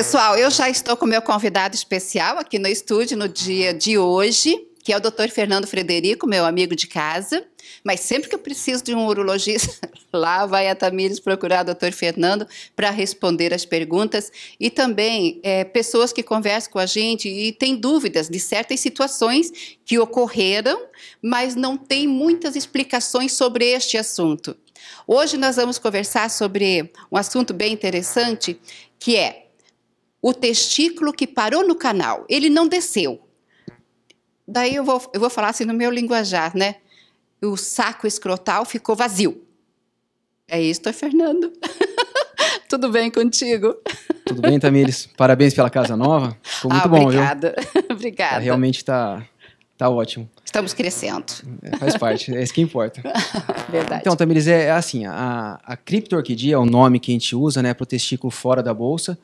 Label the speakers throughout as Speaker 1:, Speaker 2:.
Speaker 1: Pessoal, eu já estou com meu convidado especial aqui no estúdio no dia de hoje, que é o Dr. Fernando Frederico, meu amigo de casa. Mas sempre que eu preciso de um urologista, lá vai a Tamires procurar o Dr. Fernando para responder as perguntas. E também é, pessoas que conversam com a gente e têm dúvidas de certas situações que ocorreram, mas não têm muitas explicações sobre este assunto. Hoje nós vamos conversar sobre um assunto bem interessante, que é o testículo que parou no canal. Ele não desceu. Daí eu vou, eu vou falar assim no meu linguajar, né? O saco escrotal ficou vazio. É isso, Fernando. Tudo bem contigo?
Speaker 2: Tudo bem, Tamires? Parabéns pela casa nova. Ficou muito
Speaker 1: ah,
Speaker 2: bom,
Speaker 1: obrigada.
Speaker 2: viu?
Speaker 1: obrigada.
Speaker 2: Realmente está tá ótimo.
Speaker 1: Estamos crescendo.
Speaker 2: É, faz parte, é isso que importa.
Speaker 1: Verdade.
Speaker 2: Então, Tamires, é, é assim, a, a criptorquidia é o nome que a gente usa né, para o testículo fora da bolsa.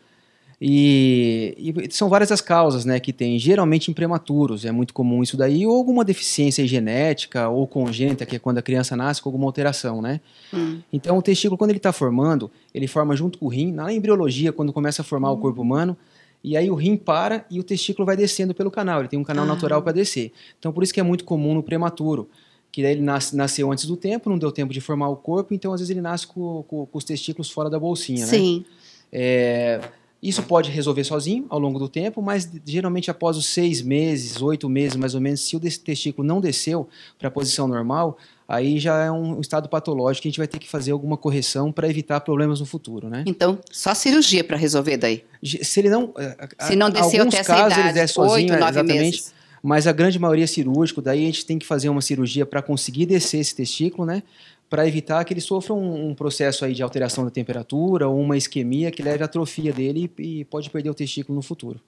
Speaker 2: E, e, são várias as causas né, que tem, geralmente em prematuros, é muito comum isso daí, ou alguma deficiência genética ou congênita, que é quando a criança nasce com alguma alteração, né?
Speaker 1: Hum.
Speaker 2: Então o testículo, quando ele está formando, ele forma junto com o rim, na embriologia, quando começa a formar
Speaker 1: Hum.
Speaker 2: o corpo humano, e aí o rim para e o testículo vai descendo pelo canal, ele tem um canal
Speaker 1: Ah.
Speaker 2: natural para descer. Então por isso que é muito comum no prematuro, que daí ele nasce, nasceu antes do tempo, não deu tempo de formar o corpo, então às vezes ele nasce com, com- com os testículos fora da bolsinha, né?
Speaker 1: Sim.
Speaker 2: É, isso pode resolver sozinho ao longo do tempo, mas geralmente após os seis meses, oito meses mais ou menos, se o testículo não desceu para a posição normal, aí já é um estado patológico que a gente vai ter que fazer alguma correção para evitar problemas no futuro, né?
Speaker 1: Então, só cirurgia para resolver daí.
Speaker 2: Se ele não, a-
Speaker 1: Se não desceu
Speaker 2: alguns
Speaker 1: até essa
Speaker 2: casos ele
Speaker 1: idade,
Speaker 2: desce sozinho,
Speaker 1: oito,
Speaker 2: é,
Speaker 1: nove
Speaker 2: exatamente,
Speaker 1: meses.
Speaker 2: mas a grande maioria é cirúrgico, daí a gente tem que fazer uma cirurgia para conseguir descer esse testículo, né? Para evitar que ele sofra um, um processo aí de alteração da temperatura ou uma isquemia que leve à atrofia dele e, e pode perder o testículo no futuro.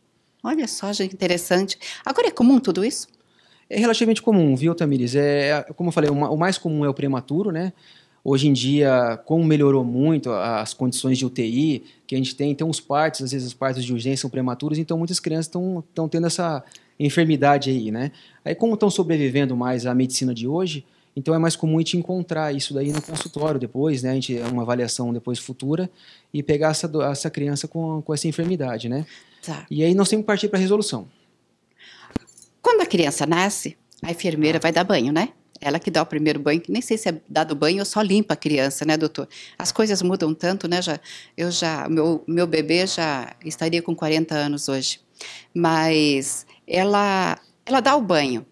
Speaker 1: Olha só, gente, interessante. Agora é comum tudo isso?
Speaker 2: É relativamente comum, viu, Tamires? É, como eu falei, o mais comum é o prematuro, né? Hoje em dia, como melhorou muito as condições de UTI que a gente tem, então os partos, às vezes os partos de urgência são prematuros, então muitas crianças estão tendo essa enfermidade aí, né? Aí como estão sobrevivendo mais à medicina de hoje, então é mais comum a gente encontrar isso daí no consultório depois, né? A gente uma avaliação depois futura e pegar essa, essa criança com, com essa enfermidade, né?
Speaker 1: Tá.
Speaker 2: E aí nós temos que partir para a resolução.
Speaker 1: Quando a criança nasce, a enfermeira vai dar banho, né? Ela que dá o primeiro banho, que nem sei se é dado banho ou só limpa a criança, né, doutor? As coisas mudam tanto, né? Já, eu já, meu, meu bebê já estaria com 40 anos hoje. Mas ela, ela dá o banho.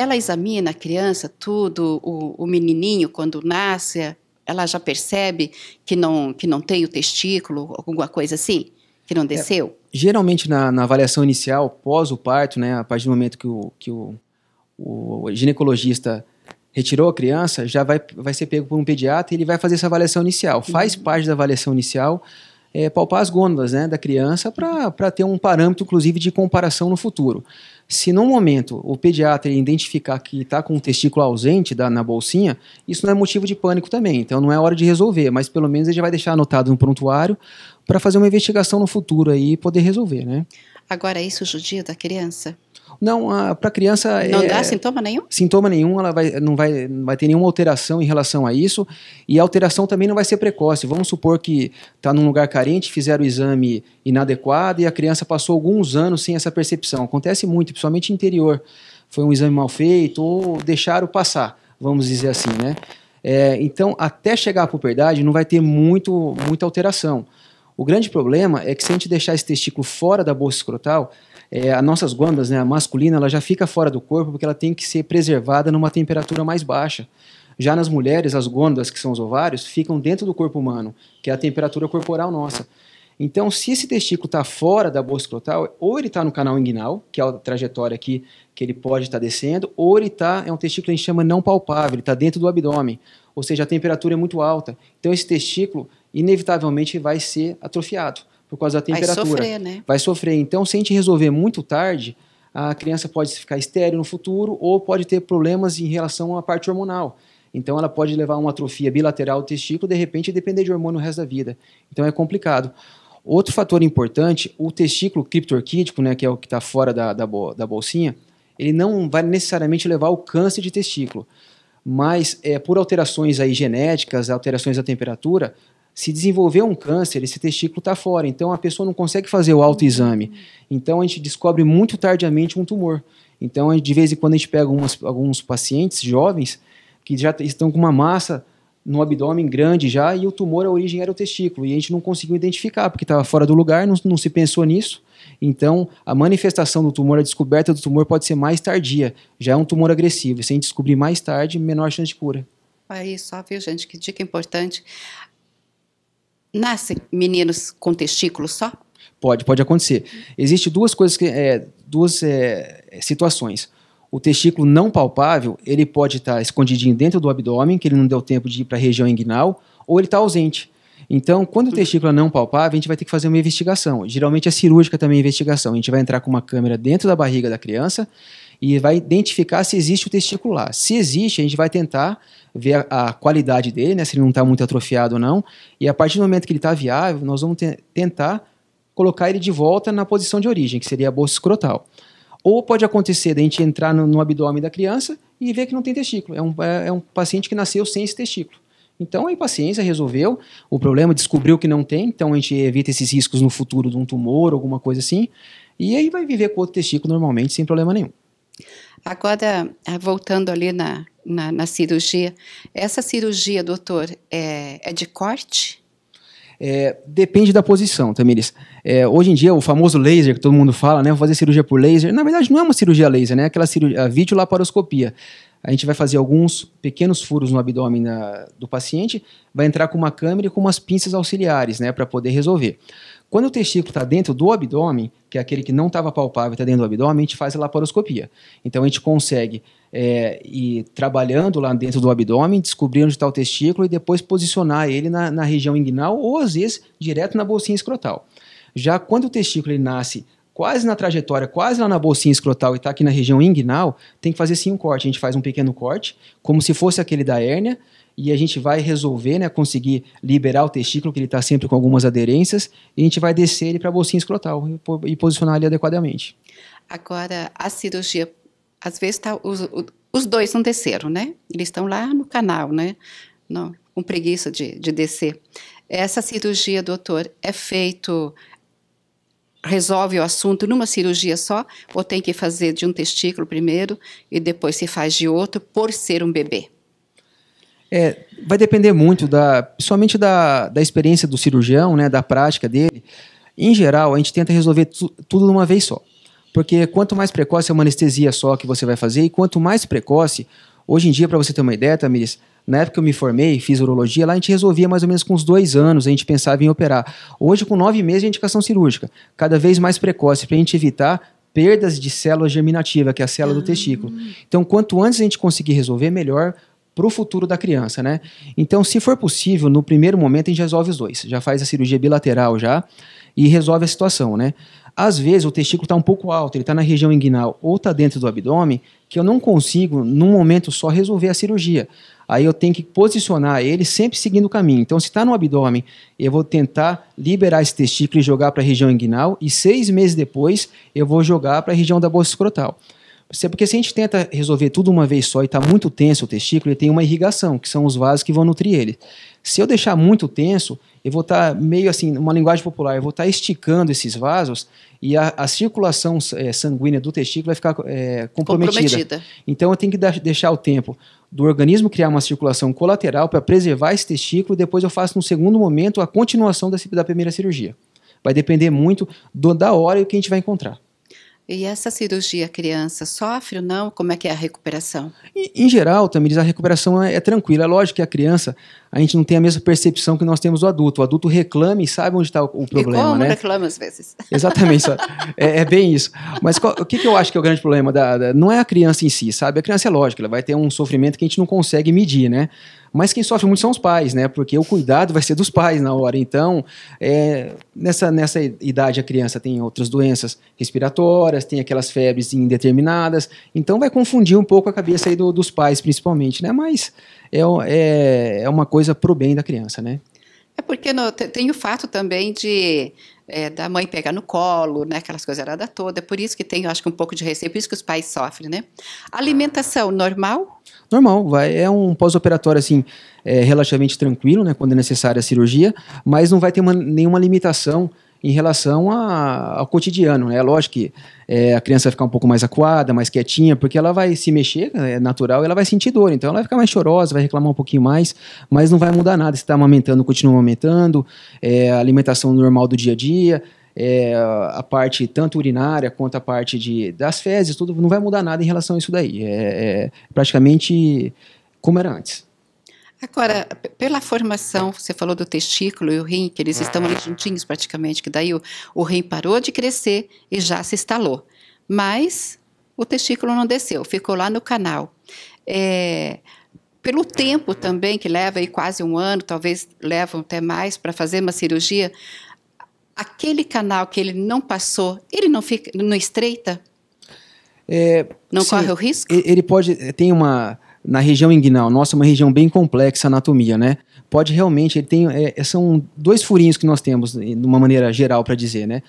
Speaker 1: Ela examina a criança, tudo, o, o menininho, quando nasce, ela já percebe que não, que não tem o testículo, alguma coisa assim? Que não desceu?
Speaker 2: geralmente na, na avaliação inicial, pós o parto, né, a partir do momento que o, que o, o ginecologista retirou a criança, já vai, vai ser pego por um pediatra e ele vai fazer essa avaliação inicial. Faz parte da avaliação inicial é, palpar as gônadas né, da criança para ter um parâmetro, inclusive, de comparação no futuro. Se no momento o pediatra identificar que está com um testículo ausente da, na bolsinha, isso não é motivo de pânico também. Então não é hora de resolver, mas pelo menos ele já vai deixar anotado no prontuário para fazer uma investigação no futuro e poder resolver, né?
Speaker 1: Agora, isso judia da criança?
Speaker 2: Não, para a criança
Speaker 1: Não
Speaker 2: é,
Speaker 1: dá sintoma nenhum?
Speaker 2: sintoma nenhum, ela vai, não, vai, não vai ter nenhuma alteração em relação a isso, e a alteração também não vai ser precoce. Vamos supor que está num lugar carente, fizeram o exame inadequado e a criança passou alguns anos sem essa percepção. Acontece muito, principalmente interior. Foi um exame mal feito ou deixaram passar, vamos dizer assim, né? É, então, até chegar à puberdade, não vai ter muito, muita alteração. O grande problema é que se a gente deixar esse testículo fora da bolsa escrotal, é, as nossas glândulas, né, a masculina, ela já fica fora do corpo porque ela tem que ser preservada numa temperatura mais baixa. Já nas mulheres, as glândulas, que são os ovários, ficam dentro do corpo humano, que é a temperatura corporal nossa. Então, se esse testículo está fora da bolsa escrotal, ou ele está no canal inguinal, que é a trajetória aqui que ele pode estar descendo, ou ele está, é um testículo que a gente chama não palpável, ele está dentro do abdômen, ou seja, a temperatura é muito alta. Então, esse testículo, inevitavelmente, vai ser atrofiado por causa da
Speaker 1: Vai
Speaker 2: temperatura
Speaker 1: sofrer, né?
Speaker 2: vai sofrer. Então, se a gente resolver muito tarde, a criança pode ficar estéril no futuro ou pode ter problemas em relação à parte hormonal. Então, ela pode levar a uma atrofia bilateral do testículo, de repente, e depender de hormônio o resto da vida. Então, é complicado. Outro fator importante, o testículo criptorquídeo, né, que é o que está fora da, da, da bolsinha, ele não vai necessariamente levar ao câncer de testículo, mas é, por alterações aí genéticas, alterações da temperatura, se desenvolver um câncer, esse testículo está fora. Então a pessoa não consegue fazer o autoexame. Então a gente descobre muito tardiamente um tumor. Então de vez em quando a gente pega alguns pacientes jovens que já estão com uma massa no abdômen grande já e o tumor, a origem era o testículo. E a gente não conseguiu identificar porque estava fora do lugar, não, não se pensou nisso. Então, a manifestação do tumor, a descoberta do tumor pode ser mais tardia. Já é um tumor agressivo. Se a gente descobrir mais tarde, menor chance de cura.
Speaker 1: Aí só, viu, gente? Que dica importante. Nascem meninos com testículos só?
Speaker 2: Pode, pode acontecer. Existem duas coisas que, é, duas é, situações. O testículo não palpável, ele pode estar tá escondidinho dentro do abdômen, que ele não deu tempo de ir para a região inguinal, ou ele está ausente. Então, quando o testículo é não palpável, a gente vai ter que fazer uma investigação. Geralmente é cirúrgica também a investigação. A gente vai entrar com uma câmera dentro da barriga da criança e vai identificar se existe o testículo lá. Se existe, a gente vai tentar ver a, a qualidade dele, né, se ele não está muito atrofiado ou não. E a partir do momento que ele está viável, nós vamos te tentar colocar ele de volta na posição de origem, que seria a bolsa escrotal. Ou pode acontecer de a gente entrar no, no abdômen da criança e ver que não tem testículo. É um, é, é um paciente que nasceu sem esse testículo. Então, aí paciência, resolveu o problema, descobriu que não tem, então a gente evita esses riscos no futuro de um tumor, alguma coisa assim, e aí vai viver com outro testículo normalmente, sem problema nenhum.
Speaker 1: Agora, ah, voltando ali na, na, na cirurgia, essa cirurgia, doutor, é, é de corte?
Speaker 2: É, depende da posição, Tamiris. É, hoje em dia, o famoso laser que todo mundo fala, né? Vou fazer cirurgia por laser. Na verdade, não é uma cirurgia laser, né? Aquela cirurgia, a videolaparoscopia. A gente vai fazer alguns pequenos furos no abdômen do paciente, vai entrar com uma câmera e com umas pinças auxiliares, né? Para poder resolver. Quando o testículo está dentro do abdômen, que é aquele que não estava palpável, está dentro do abdômen, a gente faz a laparoscopia. Então a gente consegue é, ir trabalhando lá dentro do abdômen, descobrir onde está o testículo e depois posicionar ele na, na, região inguinal ou às vezes direto na bolsinha escrotal. Já quando o testículo ele nasce quase na trajetória, quase lá na bolsinha escrotal e está aqui na região inguinal, tem que fazer sim um corte. A gente faz um pequeno corte, como se fosse aquele da hérnia, e a gente vai resolver, né, conseguir liberar o testículo, que ele está sempre com algumas aderências, e a gente vai descer ele para a bolsinha escrotal e, posicionar ele adequadamente.
Speaker 1: Agora, a cirurgia, às vezes tá, os, os dois não desceram, né? Eles estão lá no canal, né? Não, com preguiça de, de descer. Essa cirurgia, doutor, é feito resolve o assunto numa cirurgia só, ou tem que fazer de um testículo primeiro e depois se faz de outro por ser um bebê?
Speaker 2: É, vai depender muito da, principalmente da, da experiência do cirurgião, né, da prática dele. Em geral, a gente tenta resolver tu, tudo de uma vez só. Porque quanto mais precoce é uma anestesia só que você vai fazer, e quanto mais precoce, hoje em dia, para você ter uma ideia, Tamiris, na época que eu me formei, fiz urologia, lá a gente resolvia mais ou menos com uns dois anos, a gente pensava em operar. Hoje, com nove meses, é indicação cirúrgica, cada vez mais precoce, para a gente evitar perdas de célula germinativa, que é a célula ah. do testículo. Então, quanto antes a gente conseguir resolver, melhor para o futuro da criança, né? Então, se for possível, no primeiro momento a gente resolve os dois. Já faz a cirurgia bilateral já e resolve a situação, né? Às vezes o testículo está um pouco alto, ele está na região inguinal ou está dentro do abdômen, que eu não consigo, num momento só, resolver a cirurgia. Aí eu tenho que posicionar ele sempre seguindo o caminho. Então, se está no abdômen, eu vou tentar liberar esse testículo e jogar para a região inguinal, e seis meses depois eu vou jogar para a região da bolsa escrotal. Porque se a gente tenta resolver tudo uma vez só e está muito tenso o testículo, ele tem uma irrigação, que são os vasos que vão nutrir ele. Se eu deixar muito tenso, eu vou estar tá meio assim, uma linguagem popular, eu vou estar tá esticando esses vasos e a, a circulação é, sanguínea do testículo vai ficar é, comprometida. comprometida. Então eu tenho que deixar o tempo do organismo criar uma circulação colateral para preservar esse testículo e depois eu faço no segundo momento a continuação da, da primeira cirurgia. Vai depender muito do, da hora e o que a gente vai encontrar.
Speaker 1: E essa cirurgia, criança sofre ou não? Como é que é a recuperação?
Speaker 2: Em, em geral, Tamiris, a recuperação é, é, tranquila. É lógico que a criança, a gente não tem a mesma percepção que nós temos do adulto. O adulto reclama e sabe onde está o, o, problema, e como
Speaker 1: né? reclama às vezes.
Speaker 2: Exatamente, é, é, bem isso. Mas qual, o que, que, eu acho que é o grande problema? Da, da, não é a criança em si, sabe? A criança é lógica, ela vai ter um sofrimento que a gente não consegue medir, né? Mas quem sofre muito são os pais, né? Porque o cuidado vai ser dos pais na hora. Então, é, nessa, nessa idade a criança tem outras doenças respiratórias, tem aquelas febres indeterminadas. Então vai confundir um pouco a cabeça aí do, dos pais, principalmente, né? Mas é, é, é uma coisa pro bem da criança, né?
Speaker 1: É porque no, tem o fato também de é, da mãe pegar no colo, né, aquelas coisas erradas todas. É por isso que tem, eu acho que um pouco de receio, por isso que os pais sofrem, né? Alimentação normal?
Speaker 2: Normal, vai, é um pós-operatório assim, é, relativamente tranquilo, né, quando é necessária a cirurgia, mas não vai ter uma, nenhuma limitação em relação a, ao cotidiano. Né? É lógico que é, a criança vai ficar um pouco mais acuada, mais quietinha, porque ela vai se mexer, é natural, e ela vai sentir dor. Então ela vai ficar mais chorosa, vai reclamar um pouquinho mais, mas não vai mudar nada. Se está amamentando, continua amamentando, é, a alimentação normal do dia a dia. É, a parte tanto urinária quanto a parte de, das fezes, tudo não vai mudar nada em relação a isso daí. É, é praticamente como era antes.
Speaker 1: Agora, pela formação, você falou do testículo e o rim, que eles estão ali juntinhos praticamente, que daí o, o rim parou de crescer e já se instalou. Mas o testículo não desceu, ficou lá no canal. É, pelo tempo também, que leva aí quase um ano, talvez levam até mais para fazer uma cirurgia, aquele canal que ele não passou, ele não fica, não estreita?
Speaker 2: É,
Speaker 1: não sim, corre o risco?
Speaker 2: Ele pode, tem uma na região inguinal. Nossa, uma região bem complexa a anatomia, né? Pode realmente, ele tem, é, é são dois furinhos que nós temos, de uma maneira geral para dizer, né?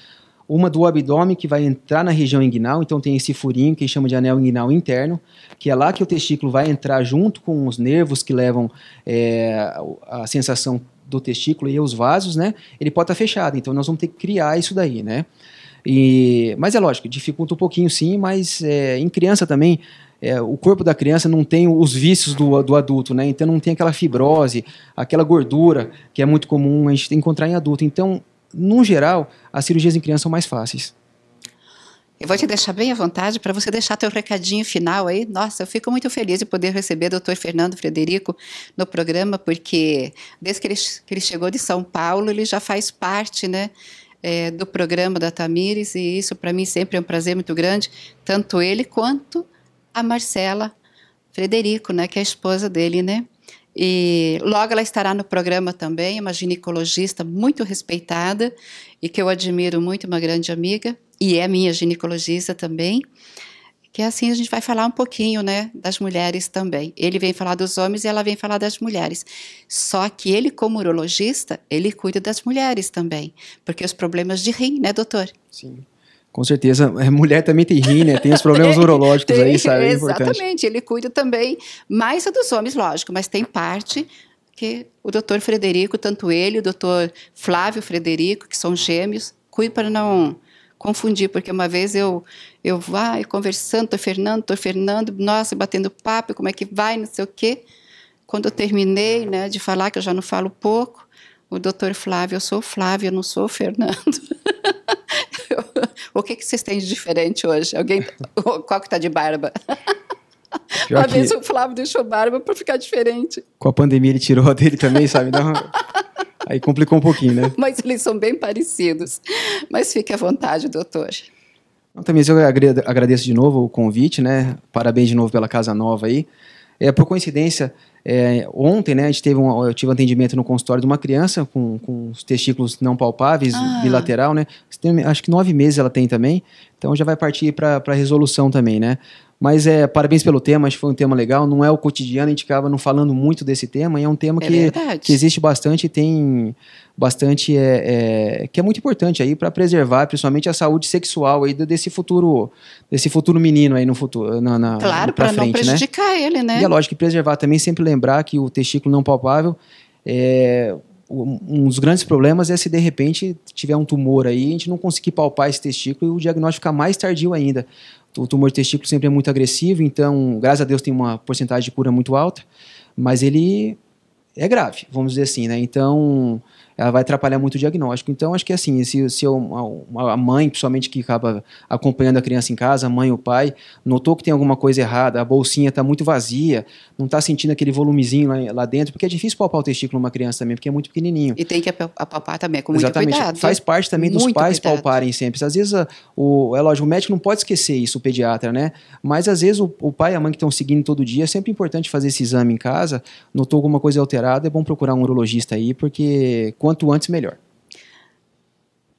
Speaker 2: Uma do abdômen que vai entrar na região inguinal, então tem esse furinho que chama de anel inguinal interno, que é lá que o testículo vai entrar junto com os nervos que levam é, a sensação do testículo e os vasos, né? Ele pode estar tá fechado, então nós vamos ter que criar isso daí, né? E, mas é lógico, dificulta um pouquinho sim, mas é, em criança também é, o corpo da criança não tem os vícios do, do adulto, né? Então não tem aquela fibrose, aquela gordura que é muito comum a gente encontrar em adulto. Então, no geral, as cirurgias em criança são mais fáceis.
Speaker 1: Eu vou te deixar bem à vontade para você deixar teu recadinho final aí. Nossa, eu fico muito feliz de poder receber o doutor Fernando Frederico no programa, porque desde que ele, que ele chegou de São Paulo, ele já faz parte, né? É, do programa da Tamires, e isso para mim sempre é um prazer muito grande, tanto ele quanto a Marcela Frederico, né, que é a esposa dele, né? E logo ela estará no programa também, uma ginecologista muito respeitada e que eu admiro muito, uma grande amiga, e é minha ginecologista também. Que assim a gente vai falar um pouquinho, né, das mulheres também. Ele vem falar dos homens e ela vem falar das mulheres. Só que ele, como urologista, ele cuida das mulheres também, porque os problemas de rim, né, doutor?
Speaker 2: Sim. Com certeza. É, mulher também tem rim, né? Tem os problemas tem, urológicos tem, aí, sabe?
Speaker 1: É exatamente. Ele cuida também, mais dos homens, lógico, mas tem parte que o doutor Frederico, tanto ele, o doutor Flávio Frederico, que são gêmeos, cuida para não confundir, porque uma vez eu eu vai conversando, tô Fernando, tô Fernando, nossa, batendo papo, como é que vai, não sei o quê. Quando eu terminei, né, de falar que eu já não falo pouco, o doutor Flávio, eu sou o Flávio, eu não sou o Fernando. o que, que vocês têm de diferente hoje? Alguém, qual que está de barba? Uma que... vez o Flávio deixou barba para ficar diferente.
Speaker 2: Com a pandemia ele tirou a dele também, sabe? Então, aí complicou um pouquinho, né?
Speaker 1: Mas eles são bem parecidos. Mas fique à vontade, doutor.
Speaker 2: Então, também eu agradeço de novo o convite, né? Parabéns de novo pela casa nova aí. É, por coincidência, é, ontem, né, a gente teve um, eu tive um atendimento no consultório de uma criança com, com os testículos não palpáveis, ah. bilateral, né? Acho que nove meses ela tem também, então já vai partir para a resolução também, né? Mas é, parabéns pelo tema, acho que foi um tema legal. Não é o cotidiano, a gente acaba não falando muito desse tema, e é um tema é que, que existe bastante e tem bastante. É, é, que é muito importante aí para preservar, principalmente a saúde sexual aí desse futuro, desse futuro menino aí no futuro. Na, na
Speaker 1: claro, para não né? prejudicar
Speaker 2: né?
Speaker 1: ele, né?
Speaker 2: E é lógico que preservar também, sempre lembrar que o testículo não palpável é um dos grandes problemas é se de repente tiver um tumor aí, a gente não conseguir palpar esse testículo e o diagnóstico ficar mais tardio ainda o tumor de testículo sempre é muito agressivo, então, graças a Deus, tem uma porcentagem de cura muito alta, mas ele é grave, vamos dizer assim, né? Então, ela vai atrapalhar muito o diagnóstico. Então, acho que assim, se, se a mãe, principalmente que acaba acompanhando a criança em casa, a mãe ou o pai, notou que tem alguma coisa errada, a bolsinha está muito vazia, não está sentindo aquele volumezinho lá, lá, dentro, porque é difícil palpar o testículo numa criança também, porque é muito pequenininho.
Speaker 1: E tem que apalpar também com muito Exatamente. cuidado.
Speaker 2: Faz parte também dos muito pais cuidado. palparem sempre. Às vezes, o, é lógico, o médico não pode esquecer isso, o pediatra, né? Mas às vezes o, o pai e a mãe que estão seguindo todo dia, é sempre importante fazer esse exame em casa, notou alguma coisa alterada, é bom procurar um urologista aí, porque quanto antes melhor.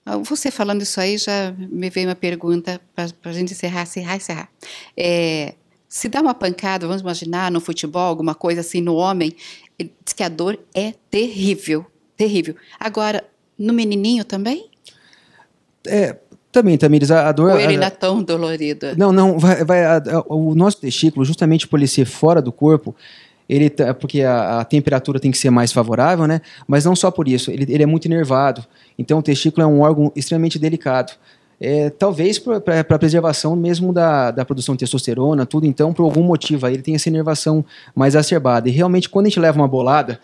Speaker 1: Ah, você falando isso aí, já me veio uma pergunta para a gente encerrar, encerrar, encerrar. É, se dá uma pancada, vamos imaginar, no futebol, alguma coisa assim, no homem, ele diz que a dor é terrível, terrível. Agora, no menininho também?
Speaker 2: É, também, Tamires, a, a dor.
Speaker 1: Ou ele
Speaker 2: a,
Speaker 1: não é tão dolorido?
Speaker 2: Não, não, vai, vai a, o nosso testículo, justamente por ele ser fora do corpo, ele tá, porque a, a, temperatura tem que ser mais favorável, né? Mas não só por isso, ele, ele é muito nervado. Então o testículo é um órgão extremamente delicado. É, talvez para a preservação mesmo da, da produção de testosterona, tudo, então, por algum motivo aí ele tem essa inervação mais acerbada. E realmente, quando a gente leva uma bolada,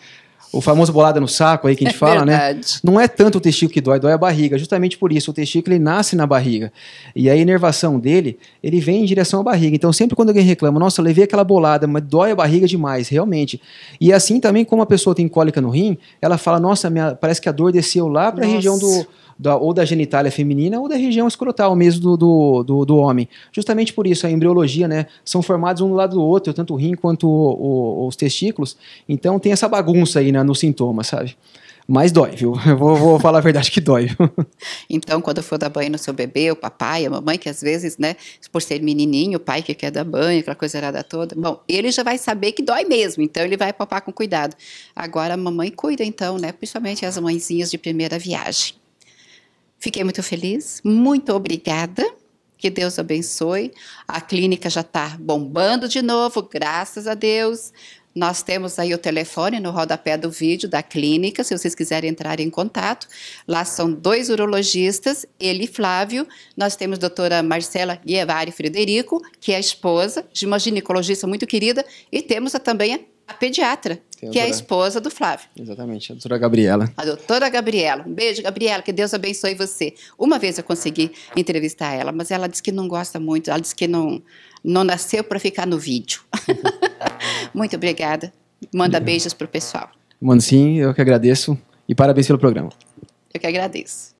Speaker 2: o famoso bolada no saco aí que a gente é fala, né? verdade. né? Não é tanto o testículo que dói, dói a barriga. Justamente por isso, o testículo ele nasce na barriga. E a inervação dele, ele vem em direção à barriga. Então, sempre quando alguém reclama, nossa, levei aquela bolada, mas dói a barriga demais, realmente. E assim também, como a pessoa tem cólica no rim, ela fala, nossa, minha, parece que a dor desceu lá para a região do da, ou da genitália feminina ou da região escrotal mesmo do, do, do, do, homem. Justamente por isso, a embriologia, né, são formados um do lado do outro, tanto o rim quanto o, o, os testículos. Então tem essa bagunça aí né, nos sintomas, sabe? Mas dói, viu? Eu vou, vou falar a verdade que dói.
Speaker 1: então, quando for dar banho no seu bebê, o papai, a mamãe, que às vezes, né, por ser menininho, o pai que quer dar banho, aquela coisa errada toda, bom, ele já vai saber que dói mesmo, então ele vai papar com cuidado. Agora a mamãe cuida, então, né, principalmente as mãezinhas de primeira viagem. Fiquei muito feliz, muito obrigada. Que Deus abençoe. A clínica já está bombando de novo, graças a Deus. Nós temos aí o telefone no rodapé do vídeo da clínica, se vocês quiserem entrar em contato. Lá são dois urologistas, ele e Flávio. Nós temos a doutora Marcela Guievari Frederico, que é a esposa de uma ginecologista muito querida, e temos a, também a pediatra, que é a esposa do Flávio.
Speaker 2: Exatamente, a doutora Gabriela.
Speaker 1: A doutora Gabriela. Um beijo, Gabriela, que Deus abençoe você. Uma vez eu consegui entrevistar ela, mas ela disse que não gosta muito, ela disse que não, não nasceu para ficar no vídeo. muito obrigada. Manda beijos para o pessoal.
Speaker 2: Mano, sim, eu que agradeço e parabéns pelo programa.
Speaker 1: Eu que agradeço.